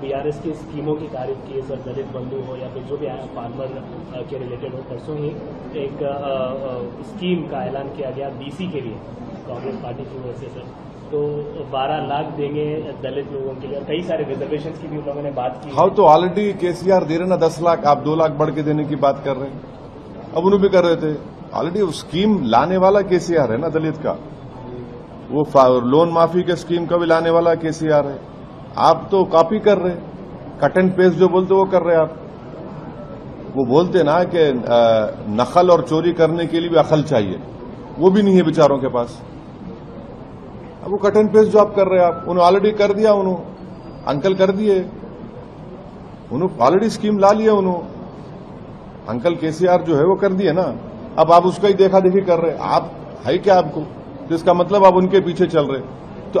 BRS की स्कीमों की तारीफ़ की सर दलित बंधु हो या फिर जो भी फार्मर के रिलेटेड हो परसों ही एक अ, अ, स्कीम का ऐलान किया गया बीसी के लिए कांग्रेस पार्टी की ओर से सर। तो 12 लाख देंगे दलित लोगों के लिए कई सारे रिजर्वेशन की भी उन लोगों ने बात की। हाँ तो ऑलरेडी केसीआर दे रहे ना दस लाख आप दो लाख बढ़ के देने की बात कर रहे हैं। अब उन्होंने भी कर रहे थे। ऑलरेडी स्कीम लाने वाला केसीआर है ना दलित का? वो लोन माफ़ी के स्कीम का भी लाने वाला केसीआर है। आप तो कॉपी कर रहे कट एंड पेस्ट जो बोलते वो कर रहे आप। वो बोलते ना कि नकल और चोरी करने के लिए भी अकल चाहिए। वो भी नहीं है बेचारों के पास। अब वो कट एंड पेस्ट जो आप कर रहे हैं, आप, उन्होंने ऑलरेडी कर दिया उन्होंने अंकल कर दिए। उन्होंने ऑलरेडी स्कीम ला लिया उन्होंने अंकल केसीआर जो है, वो कर दिए ना। अब आप उसका ही देखा देखी कर रहे। आप, है क्या आपको? तो इसका मतलब आप उनके पीछे चल रहे तो